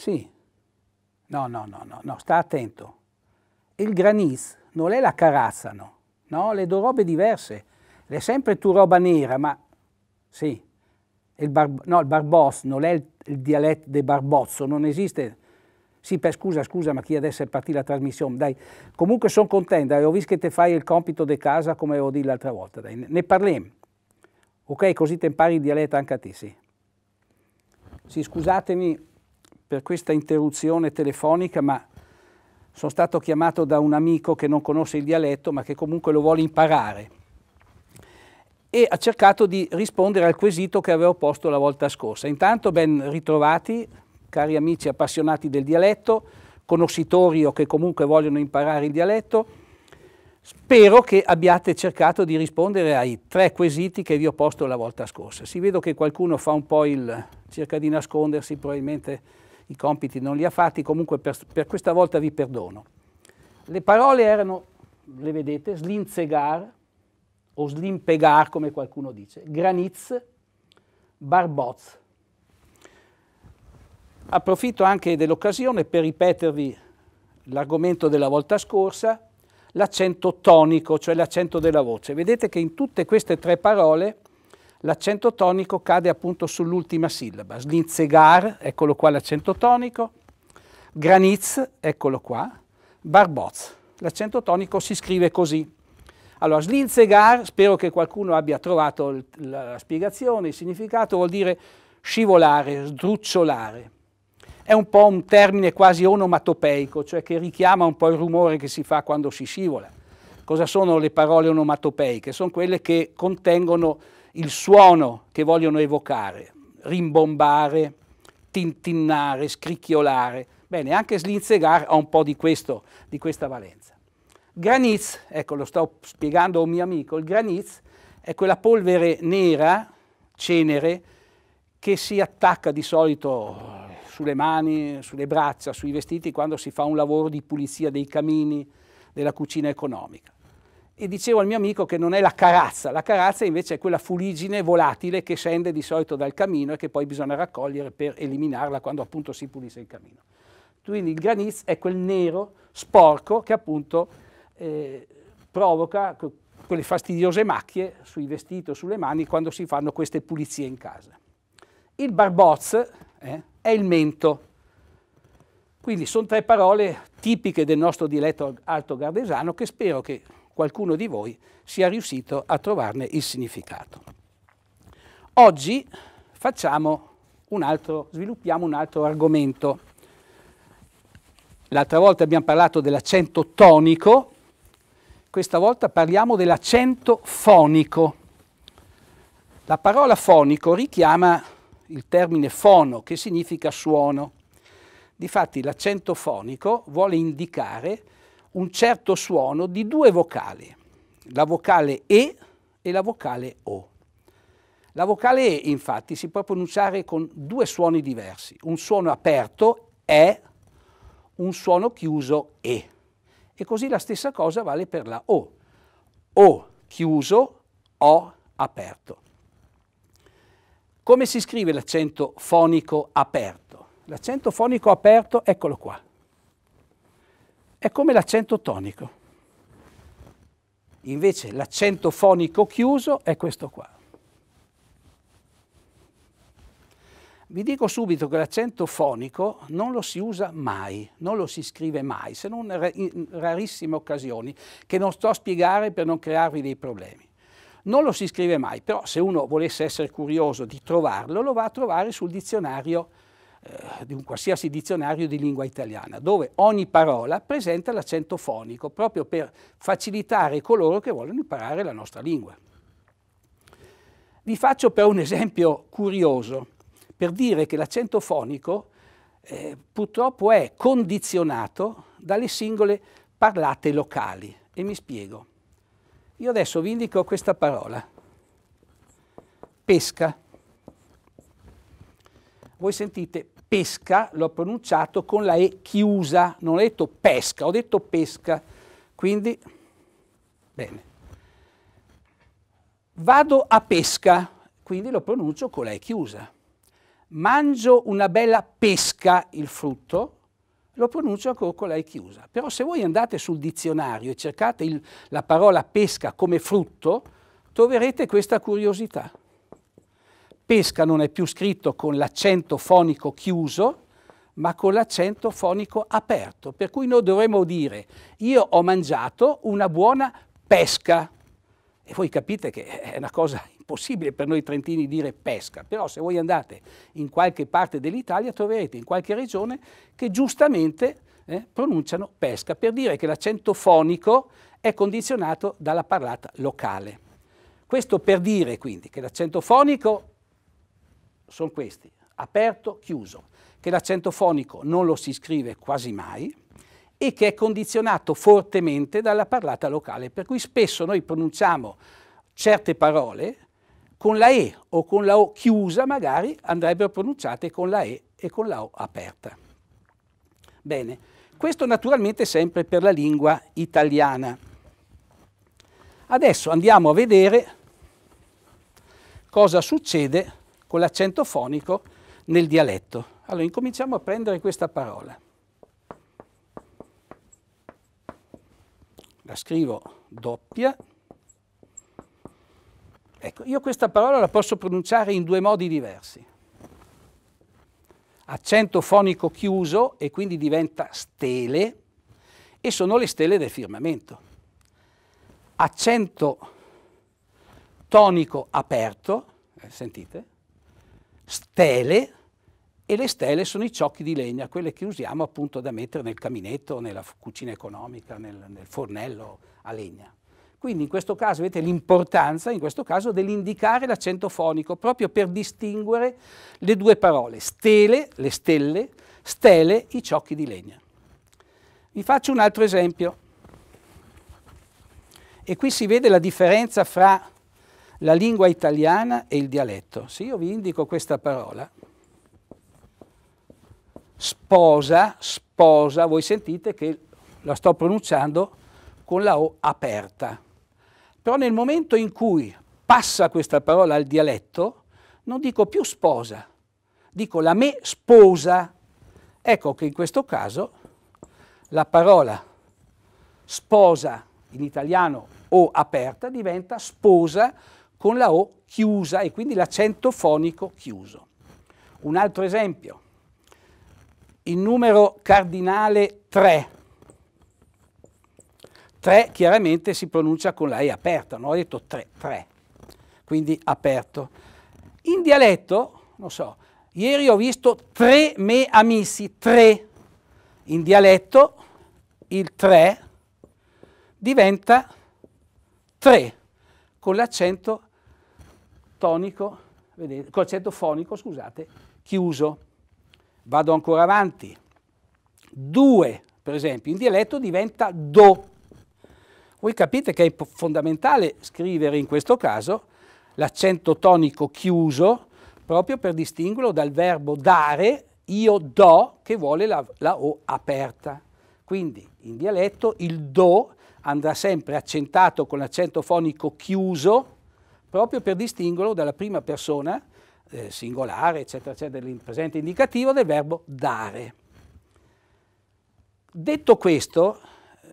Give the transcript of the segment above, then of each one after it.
Sì. No, no, no, no, no, sta attento. Il graniz non è la carazzano, no? Le due robe diverse. È sempre tu roba nera, ma sì. Il bar, no, il barbos non è il, il dialetto del barbozzo, non esiste. Sì, per, scusa, scusa, ma chi adesso è partita la trasmissione? Dai, comunque sono contenta, ho visto che te fai il compito di casa come avevo detto l'altra volta, dai, ne parliamo. Ok, così te impari il dialetto anche a te, sì. Sì, scusatemi, per questa interruzione telefonica, ma sono stato chiamato da un amico che non conosce il dialetto, ma che comunque lo vuole imparare. E ha cercato di rispondere al quesito che avevo posto la volta scorsa. Intanto ben ritrovati, cari amici appassionati del dialetto, conoscitori o che comunque vogliono imparare il dialetto. Spero che abbiate cercato di rispondere ai tre quesiti che vi ho posto la volta scorsa. Si vedo che qualcuno fa un po' il... cerca di nascondersi, probabilmente i compiti non li ha fatti, comunque per, per questa volta vi perdono. Le parole erano, le vedete, slinzegar o slimpegar come qualcuno dice, graniz, barboz. Approfitto anche dell'occasione per ripetervi l'argomento della volta scorsa, l'accento tonico, cioè l'accento della voce. Vedete che in tutte queste tre parole l'accento tonico cade appunto sull'ultima sillaba. Slinzegar, eccolo qua l'accento tonico, Graniz, eccolo qua, Barboz. L'accento tonico si scrive così. Allora, slinzegar, spero che qualcuno abbia trovato la spiegazione, il significato, vuol dire scivolare, sdrucciolare. È un po' un termine quasi onomatopeico, cioè che richiama un po' il rumore che si fa quando si scivola. Cosa sono le parole onomatopeiche? Sono quelle che contengono il suono che vogliono evocare, rimbombare, tintinnare, scricchiolare. Bene, anche Slinzegar ha un po' di, questo, di questa valenza. Graniz, ecco lo sto spiegando a un mio amico, il graniz è quella polvere nera, cenere, che si attacca di solito sulle mani, sulle braccia, sui vestiti quando si fa un lavoro di pulizia dei camini, della cucina economica e dicevo al mio amico che non è la carazza, la carazza invece è quella fuligine volatile che scende di solito dal camino e che poi bisogna raccogliere per eliminarla quando appunto si pulisce il camino. Quindi il graniz è quel nero sporco che appunto eh, provoca quelle fastidiose macchie sui vestiti o sulle mani quando si fanno queste pulizie in casa. Il barboz eh, è il mento. Quindi sono tre parole tipiche del nostro dialetto alto gardesano che spero che qualcuno di voi sia riuscito a trovarne il significato. Oggi un altro, sviluppiamo un altro argomento. L'altra volta abbiamo parlato dell'accento tonico, questa volta parliamo dell'accento fonico. La parola fonico richiama il termine fono, che significa suono. Difatti l'accento fonico vuole indicare un certo suono di due vocali, la vocale E e la vocale O. La vocale E infatti si può pronunciare con due suoni diversi, un suono aperto E, un suono chiuso E. E così la stessa cosa vale per la O. O chiuso, O aperto. Come si scrive l'accento fonico aperto? L'accento fonico aperto, eccolo qua è come l'accento tonico. Invece l'accento fonico chiuso è questo qua. Vi dico subito che l'accento fonico non lo si usa mai, non lo si scrive mai, se non in rarissime occasioni, che non sto a spiegare per non crearvi dei problemi. Non lo si scrive mai, però se uno volesse essere curioso di trovarlo, lo va a trovare sul dizionario eh, di un qualsiasi dizionario di lingua italiana, dove ogni parola presenta l'accento fonico, proprio per facilitare coloro che vogliono imparare la nostra lingua. Vi faccio però un esempio curioso, per dire che l'accento fonico eh, purtroppo è condizionato dalle singole parlate locali. E mi spiego. Io adesso vi indico questa parola. Pesca. Voi sentite pesca, l'ho pronunciato con la E chiusa, non ho detto pesca, ho detto pesca. Quindi, bene. Vado a pesca, quindi lo pronuncio con la E chiusa. Mangio una bella pesca, il frutto, lo pronuncio con la E chiusa. Però se voi andate sul dizionario e cercate il, la parola pesca come frutto, troverete questa curiosità. Pesca non è più scritto con l'accento fonico chiuso, ma con l'accento fonico aperto. Per cui noi dovremmo dire io ho mangiato una buona pesca. E voi capite che è una cosa impossibile per noi trentini dire pesca, però se voi andate in qualche parte dell'Italia troverete in qualche regione che giustamente eh, pronunciano pesca, per dire che l'accento fonico è condizionato dalla parlata locale. Questo per dire quindi che l'accento fonico sono questi, aperto, chiuso, che l'accento fonico non lo si scrive quasi mai e che è condizionato fortemente dalla parlata locale, per cui spesso noi pronunciamo certe parole con la E o con la O chiusa magari andrebbero pronunciate con la E e con la O aperta. Bene, questo naturalmente sempre per la lingua italiana. Adesso andiamo a vedere cosa succede con l'accento fonico nel dialetto. Allora incominciamo a prendere questa parola. La scrivo doppia. Ecco, io questa parola la posso pronunciare in due modi diversi. Accento fonico chiuso e quindi diventa stele e sono le stelle del firmamento. Accento tonico aperto, eh, sentite? Stele e le stele sono i ciocchi di legna, quelle che usiamo appunto da mettere nel caminetto, nella cucina economica, nel, nel fornello a legna. Quindi in questo caso vedete l'importanza, in questo caso, dell'indicare l'accento fonico, proprio per distinguere le due parole, stele, le stelle, stele, i ciocchi di legna. Vi faccio un altro esempio. E qui si vede la differenza fra la lingua italiana e il dialetto. Se io vi indico questa parola, sposa, sposa, voi sentite che la sto pronunciando con la O aperta. Però nel momento in cui passa questa parola al dialetto, non dico più sposa, dico la me sposa. Ecco che in questo caso la parola sposa in italiano o aperta diventa sposa con la O chiusa e quindi l'accento fonico chiuso. Un altro esempio, il numero cardinale 3. 3 chiaramente si pronuncia con la E aperta, non ho detto 3, 3, quindi aperto. In dialetto, non so, ieri ho visto tre me amici, tre. In dialetto il 3 diventa 3 con l'accento tonico, vedete, concetto fonico, scusate, chiuso. Vado ancora avanti. Due, per esempio, in dialetto diventa do. Voi capite che è fondamentale scrivere in questo caso l'accento tonico chiuso proprio per distinguerlo dal verbo dare, io do, che vuole la, la O aperta. Quindi in dialetto il do andrà sempre accentato con l'accento fonico chiuso, proprio per distinguerlo dalla prima persona eh, singolare, eccetera, eccetera, del presente indicativo del verbo dare. Detto questo,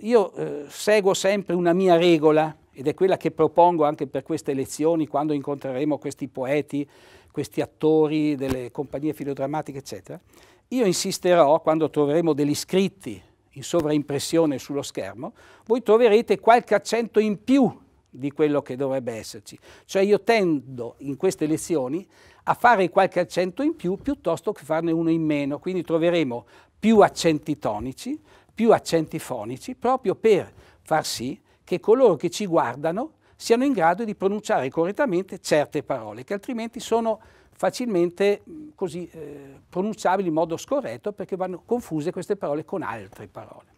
io eh, seguo sempre una mia regola ed è quella che propongo anche per queste lezioni quando incontreremo questi poeti, questi attori delle compagnie filodrammatiche, eccetera. Io insisterò, quando troveremo degli scritti in sovraimpressione sullo schermo, voi troverete qualche accento in più di quello che dovrebbe esserci. Cioè io tendo in queste lezioni a fare qualche accento in più piuttosto che farne uno in meno, quindi troveremo più accenti tonici, più accenti fonici, proprio per far sì che coloro che ci guardano siano in grado di pronunciare correttamente certe parole, che altrimenti sono facilmente così, eh, pronunciabili in modo scorretto perché vanno confuse queste parole con altre parole.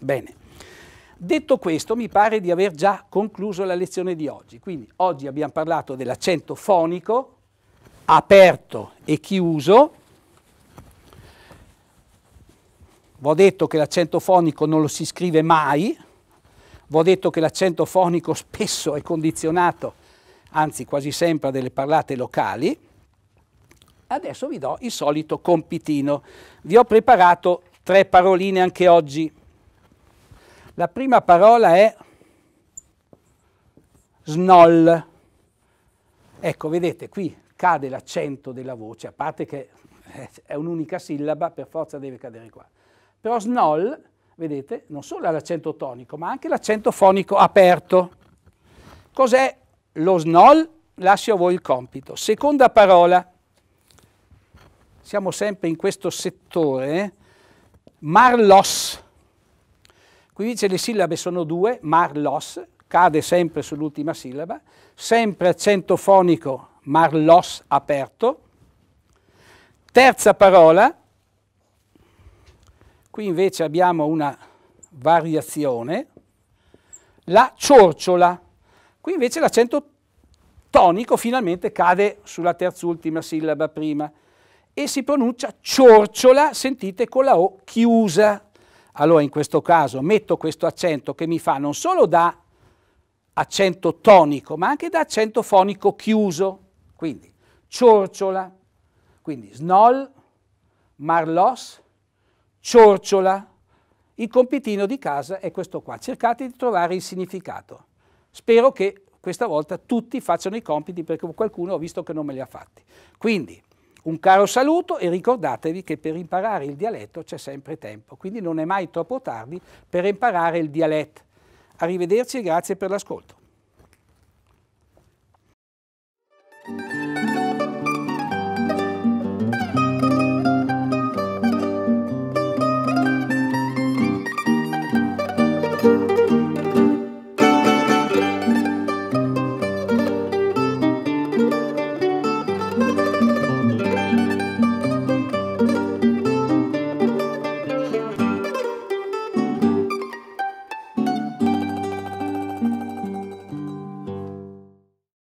Bene, detto questo mi pare di aver già concluso la lezione di oggi, quindi oggi abbiamo parlato dell'accento fonico, aperto e chiuso, Vi ho detto che l'accento fonico non lo si scrive mai, vi ho detto che l'accento fonico spesso è condizionato, anzi quasi sempre a delle parlate locali. Adesso vi do il solito compitino. Vi ho preparato tre paroline anche oggi. La prima parola è snoll. Ecco, vedete, qui cade l'accento della voce, a parte che è un'unica sillaba, per forza deve cadere qua. Però snoll, vedete, non solo ha l'accento tonico, ma anche l'accento fonico aperto. Cos'è lo snoll? Lascio a voi il compito. Seconda parola, siamo sempre in questo settore, eh? marlos. Qui dice le sillabe sono due, marlos, cade sempre sull'ultima sillaba, sempre accento fonico, marlos aperto. Terza parola, Qui invece abbiamo una variazione, la ciorciola. Qui invece l'accento tonico finalmente cade sulla terzultima sillaba prima e si pronuncia ciorciola, sentite con la O chiusa. Allora in questo caso metto questo accento che mi fa non solo da accento tonico, ma anche da accento fonico chiuso. Quindi ciorciola, quindi snoll, marlos, ciorciola. Il compitino di casa è questo qua, cercate di trovare il significato. Spero che questa volta tutti facciano i compiti perché qualcuno ho visto che non me li ha fatti. Quindi un caro saluto e ricordatevi che per imparare il dialetto c'è sempre tempo, quindi non è mai troppo tardi per imparare il dialetto. Arrivederci e grazie per l'ascolto.